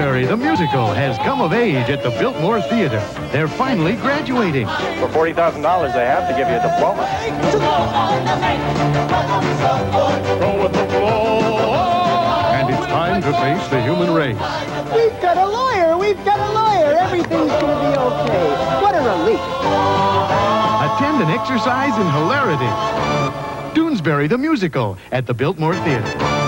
Doonesbury the Musical has come of age at the Biltmore Theater. They're finally graduating. For $40,000, they have to give you a diploma. And it's time to face the human race. We've got a lawyer. We've got a lawyer. Everything's going to be okay. What a relief. Attend an exercise in hilarity. Doonesbury the Musical at the Biltmore Theater.